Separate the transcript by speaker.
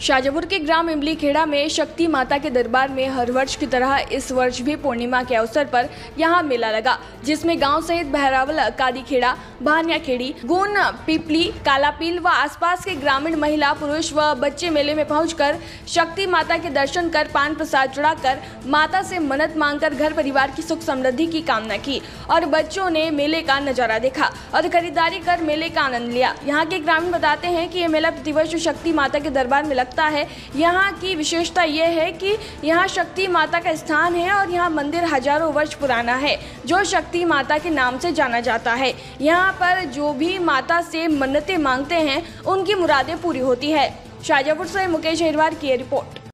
Speaker 1: शाजापुर के ग्राम इमली खेड़ा में शक्ति माता के दरबार में हर वर्ष की तरह इस वर्ष भी पूर्णिमा के अवसर पर यहाँ मेला लगा, जिसमें गाँव सहित बहरावल कादी खेड़ा बहानिया खेड़ी गुन, पिपली, कालापील व आसपास के ग्रामीण महिला, पुरुष व बच्चे मेले में पहुंचकर शक्ति माता के दर्शन कर पान प्रसाद चढ़ाकर माता से मन्नत मांगकर घर परिवार की सुख समृद्धि की कामना की और बच्चों ने मेले का नज़ारा देखा और खरीदारी कर मेले का आनंद लिया। यहाँ के ग्रामीण बताते हैं की ये मेला प्रतिवर्ष शक्ति माता के दरबार में लगता है। यहाँ की विशेषता यह है कि यहाँ शक्ति माता का स्थान है और यहाँ मंदिर हज़ारों वर्ष पुराना है, जो शक्ति माता के नाम से जाना जाता है। यहाँ पर जो भी माता से मन्नतें मांगते हैं, उनकी मुरादें पूरी होती है। शाजापुर से मुकेश अहिरवार की रिपोर्ट।